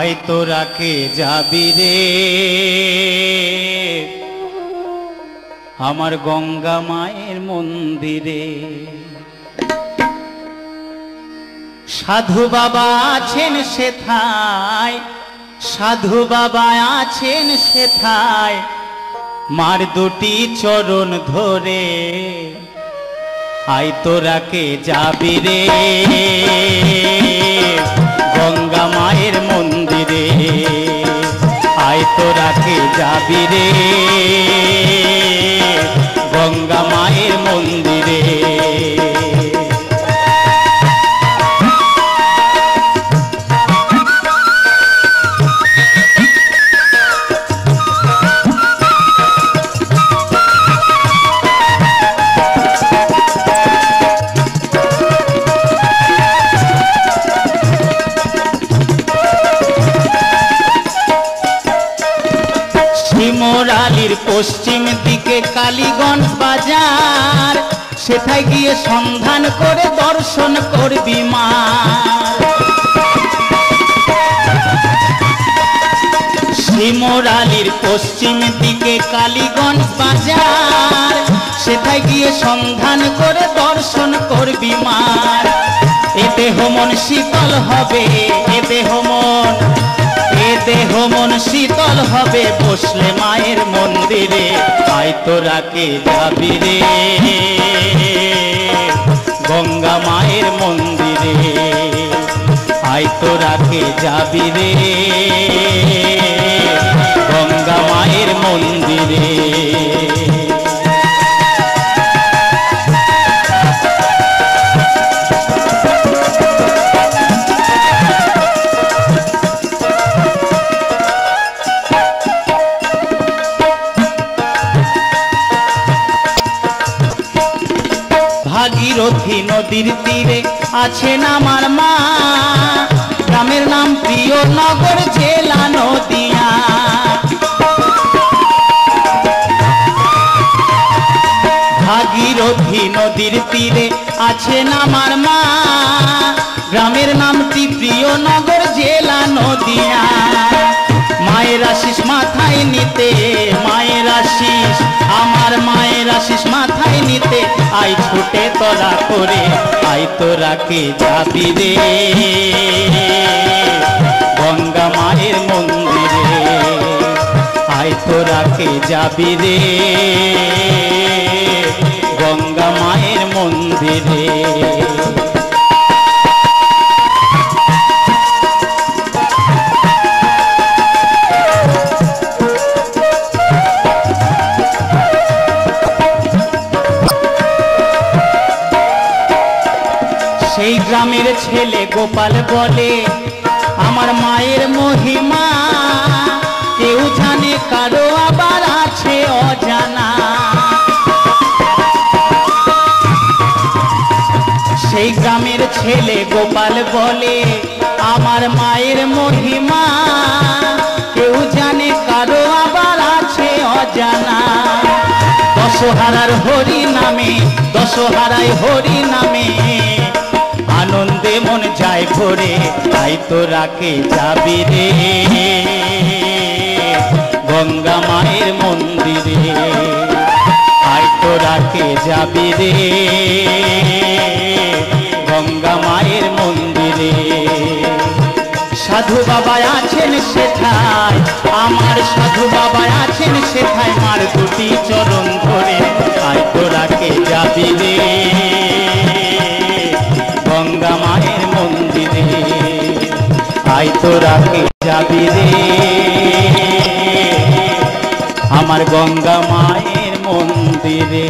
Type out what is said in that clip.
আয় তোরা কে যাবি রে। আমার গঙ্গা মায়ের মন্দিরে। সাধু বাবা আছেন সেথায়, সাধু বাবা আছেন সেথায়, মার দুটি চরণ ধরে। আই তোরা কে যাবি রে। গঙ্গা মায়ের মন্দিরে। তোরা কে যাবি রে? পশ্চিম দিকে কালীগঞ্জ বাজার। সেথায় গিয়ে সন্ধান করে দর্শন করবি মা। শিমরালির পশ্চিম দিকে কালীগঞ্জ বাজার। সেথায় গিয়ে সন্ধান করে দর্শন করবি মার এ দেহ মন শীতল হবে, এ দেহ এ দেহ মন শীতল হবে, বসলে মায়ের মন্দিরে, আয় তোরা যাবি রে? গঙ্গা মায়ের মন্দিরে, আয় তোরা যাবি রে? ভাগীরথী নদীর তীরে আছেন আমার মা। গ্রামের নাম প্রিয় নগর জেলা নদিয়া। ভাগীরথী নদীর তীরে আছেন আমার মা। গ্রামের নামটি প্রিয় নগর জেলা নদিয়া। মায়ের আশিস মাথায় নিতে আই তলা করে আই তোরা কে যাবি রে? গঙ্গা মায়ের মন্দিরে আই তোরা কে যাবি রে? গঙ্গা মায়ের মন্দিরে। ছেলে গোপাল বলে, আমার মায়ের মহিমা, কেউ জানে কারও আবার আছে অজানা। সেই গ্রামের ছেলে গোপাল বলে, আমার মায়ের মহিমা, কেউ জানে কারও আবার আছে অজানা। দশহারার হরি নামে, দশহারায় হরি নামে। আনন্দে মন যায় ভরে, তাই তোরা কে যাবি রে। গঙ্গা মায়ের মন্দিরে আই তোরা কে যাবি রে। গঙ্গা মায়ের মন্দিরে, সাধু বাবা আছেন সেথায়, আমার সাধু বাবা আছেন সেথায়, মার দুটি চরণ ধরে আই তোরা কে যাবি রে। তোরা যাবি রে? আমার গঙ্গা মায়ের মন্দিরে।